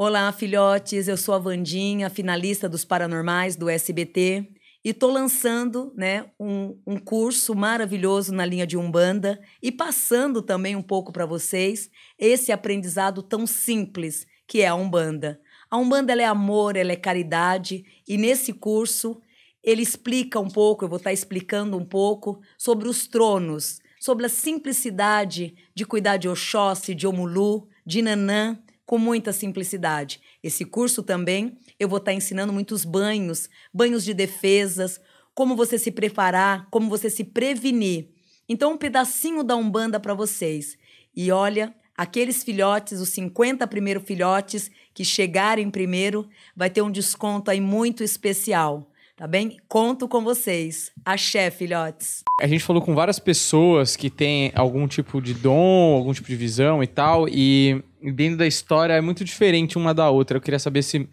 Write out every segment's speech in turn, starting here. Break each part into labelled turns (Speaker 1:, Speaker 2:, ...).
Speaker 1: Olá, filhotes. Eu sou a Vandinha, finalista dos Paranormais do SBT. E estou lançando né, um, um curso maravilhoso na linha de Umbanda e passando também um pouco para vocês esse aprendizado tão simples que é a Umbanda. A Umbanda é amor, ela é caridade e nesse curso ele explica um pouco, eu vou estar tá explicando um pouco sobre os tronos, sobre a simplicidade de cuidar de Oxóssi, de Omulu, de Nanã, com muita simplicidade. Esse curso também eu vou estar tá ensinando muitos banhos, banhos de defesas, como você se preparar, como você se prevenir. Então, um pedacinho da Umbanda para vocês. E olha, aqueles filhotes, os 50 primeiros filhotes que chegarem primeiro, vai ter um desconto aí muito especial. Tá bem? Conto com vocês. Axé, filhotes.
Speaker 2: A gente falou com várias pessoas que têm algum tipo de dom, algum tipo de visão e tal, e dentro da história é muito diferente uma da outra. Eu queria saber se,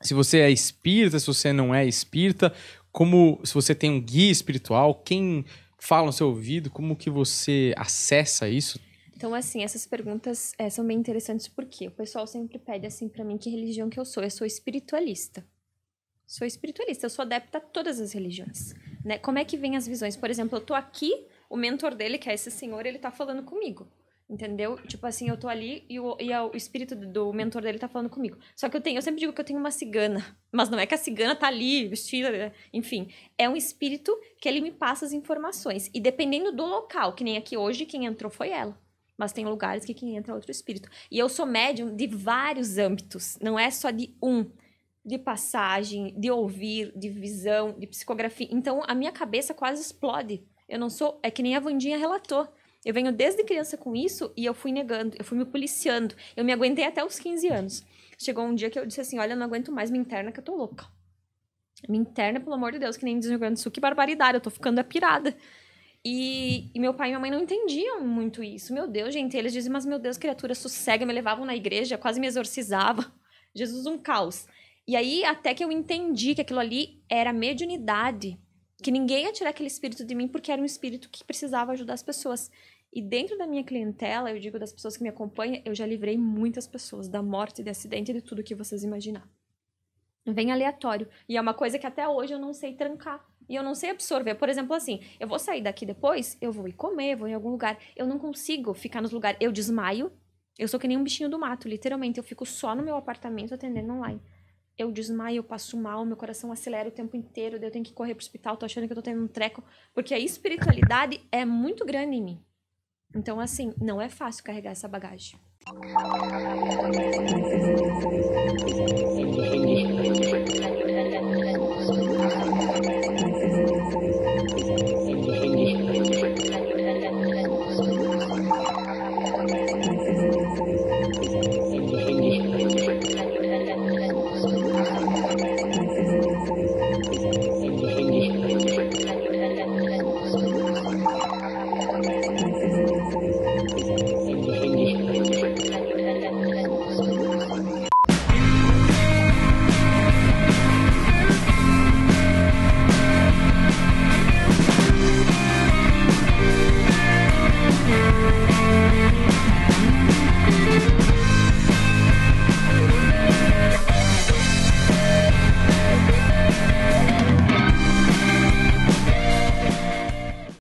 Speaker 2: se você é espírita, se você não é espírita, como se você tem um guia espiritual, quem fala no seu ouvido, como que você acessa isso?
Speaker 3: Então, assim, essas perguntas é, são bem interessantes porque o pessoal sempre pede assim para mim que religião que eu sou. Eu sou espiritualista sou espiritualista, eu sou adepta a todas as religiões, né? Como é que vem as visões? Por exemplo, eu tô aqui, o mentor dele, que é esse senhor, ele tá falando comigo. Entendeu? Tipo assim, eu tô ali e o, e o espírito do mentor dele tá falando comigo. Só que eu tenho, eu sempre digo que eu tenho uma cigana. Mas não é que a cigana tá ali, vestida, enfim. É um espírito que ele me passa as informações. E dependendo do local, que nem aqui hoje, quem entrou foi ela. Mas tem lugares que quem entra é outro espírito. E eu sou médium de vários âmbitos, não é só de um de passagem, de ouvir, de visão, de psicografia. Então a minha cabeça quase explode. Eu não sou, é que nem a Vandinha relatou. Eu venho desde criança com isso e eu fui negando, eu fui me policiando. Eu me aguentei até os 15 anos. Chegou um dia que eu disse assim: Olha, eu não aguento mais, me interna que eu tô louca. Me interna, pelo amor de Deus, que nem diz no Rio Grande do Sul, que barbaridade, eu tô ficando apirada. E, e, meu pai e minha mãe não entendiam muito isso. Meu Deus, gente, eles diziam, mas meu Deus, criatura, sossega, me levavam na igreja, quase me exorcizavam. Jesus, um caos. E aí, até que eu entendi que aquilo ali era mediunidade. Que ninguém ia tirar aquele espírito de mim porque era um espírito que precisava ajudar as pessoas. E dentro da minha clientela, eu digo das pessoas que me acompanham, eu já livrei muitas pessoas da morte, de acidente de tudo que vocês imaginar. Vem aleatório. E é uma coisa que até hoje eu não sei trancar. E eu não sei absorver. Por exemplo, assim, eu vou sair daqui depois, eu vou ir comer, vou em algum lugar. Eu não consigo ficar nos lugares. Eu desmaio. Eu sou que nem um bichinho do mato, literalmente. Eu fico só no meu apartamento atendendo online eu desmaio, eu passo mal, meu coração acelera o tempo inteiro, eu tenho que correr pro hospital, tô achando que eu tô tendo um treco, porque a espiritualidade é muito grande em mim. Então, assim, não é fácil carregar essa bagagem.